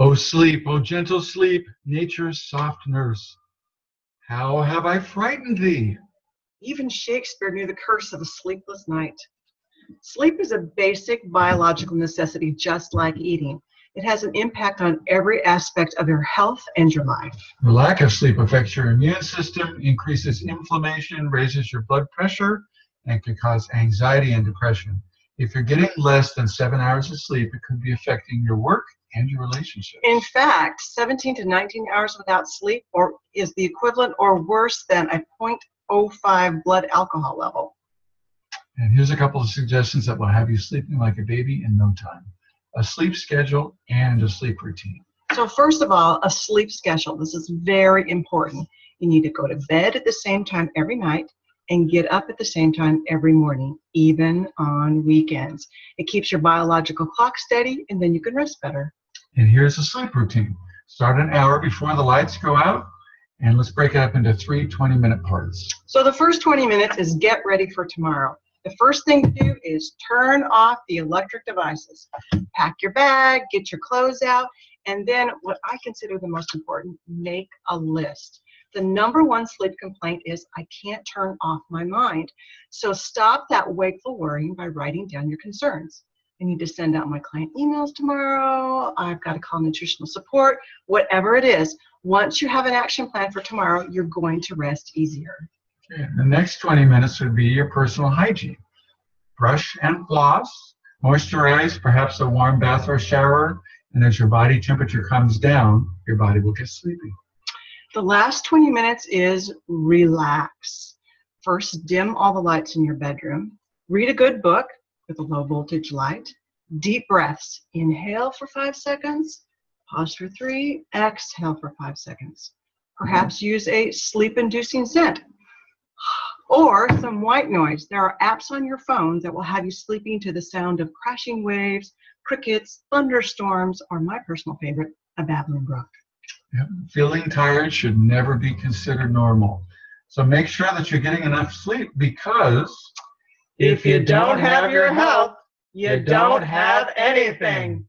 Oh, sleep, oh, gentle sleep, nature's soft nurse. How have I frightened thee? Even Shakespeare knew the curse of a sleepless night. Sleep is a basic biological necessity, just like eating. It has an impact on every aspect of your health and your life. The lack of sleep affects your immune system, increases inflammation, raises your blood pressure, and can cause anxiety and depression. If you're getting less than seven hours of sleep, it could be affecting your work and your relationships. In fact, 17 to 19 hours without sleep or is the equivalent or worse than a 0.05 blood alcohol level. And here's a couple of suggestions that will have you sleeping like a baby in no time a sleep schedule and a sleep routine. So, first of all, a sleep schedule. This is very important. You need to go to bed at the same time every night and get up at the same time every morning, even on weekends. It keeps your biological clock steady and then you can rest better. And here's a sleep routine start an hour before the lights go out, and let's break it up into three 20 minute parts. So, the first 20 minutes is get ready for tomorrow. The first thing to do is turn off the electric devices. Pack your bag, get your clothes out, and then what I consider the most important, make a list. The number one sleep complaint is I can't turn off my mind. So stop that wakeful worrying by writing down your concerns. I need to send out my client emails tomorrow. I've got to call nutritional support, whatever it is. Once you have an action plan for tomorrow, you're going to rest easier. Okay, The next 20 minutes would be your personal hygiene. Brush and floss, moisturize, perhaps a warm bath or shower, and as your body temperature comes down, your body will get sleepy. The last 20 minutes is relax. First, dim all the lights in your bedroom. Read a good book with a low voltage light. Deep breaths. Inhale for five seconds, pause for three, exhale for five seconds. Perhaps mm-hmm. use a sleep inducing scent or some white noise. There are apps on your phone that will have you sleeping to the sound of crashing waves, crickets, thunderstorms, or my personal favorite, a babbling brook. Yep. Feeling tired should never be considered normal. So make sure that you're getting enough sleep because If you don't have your health, you don't have anything.